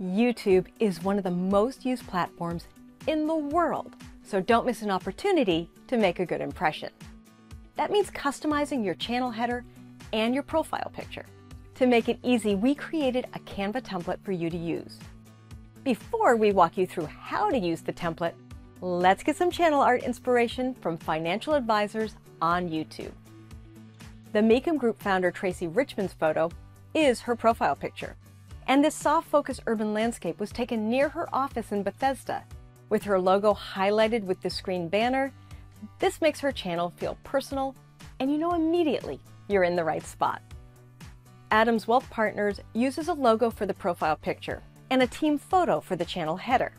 YouTube is one of the most used platforms in the world, so don't miss an opportunity to make a good impression. That means customizing your channel header and your profile picture. To make it easy, we created a Canva template for you to use. Before we walk you through how to use the template, let's get some channel art inspiration from financial advisors on YouTube. The Mecum Group founder Tracy Richmond's photo is her profile picture. And this soft focus urban landscape was taken near her office in Bethesda. With her logo highlighted with the screen banner, this makes her channel feel personal and you know immediately you're in the right spot. Adams Wealth Partners uses a logo for the profile picture and a team photo for the channel header.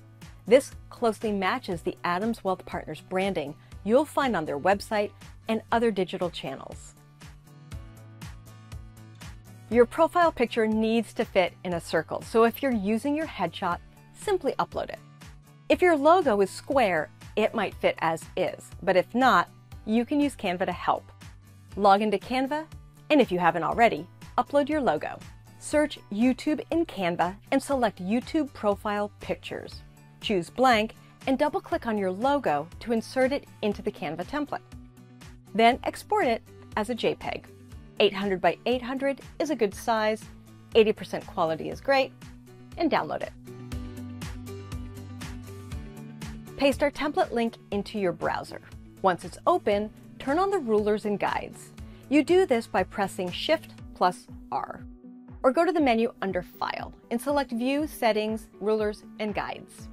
This closely matches the Adams Wealth Partners branding you'll find on their website and other digital channels. Your profile picture needs to fit in a circle, so if you're using your headshot, simply upload it. If your logo is square, it might fit as is, but if not, you can use Canva to help. Log into Canva, and if you haven't already, upload your logo. Search YouTube in Canva and select YouTube Profile Pictures. Choose blank and double-click on your logo to insert it into the Canva template. Then export it as a JPEG 800 by 800 is a good size, 80% quality is great, and download it. Paste our template link into your browser. Once it's open, turn on the rulers and guides. You do this by pressing Shift plus R. Or go to the menu under File and select View, Settings, Rulers, and Guides.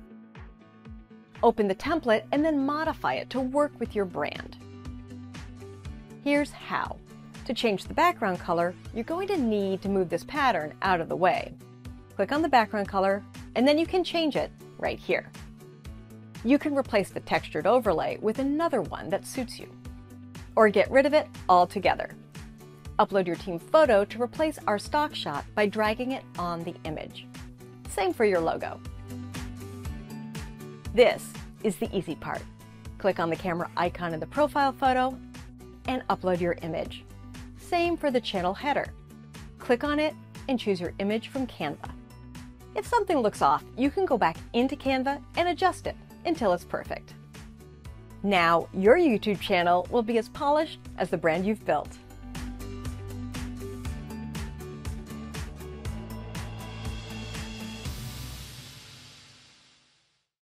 Open the template and then modify it to work with your brand. Here's how. To change the background color, you're going to need to move this pattern out of the way. Click on the background color, and then you can change it right here. You can replace the textured overlay with another one that suits you. Or get rid of it altogether. Upload your team photo to replace our stock shot by dragging it on the image. Same for your logo. This is the easy part. Click on the camera icon in the profile photo and upload your image. Same for the channel header. Click on it and choose your image from Canva. If something looks off, you can go back into Canva and adjust it until it's perfect. Now, your YouTube channel will be as polished as the brand you've built.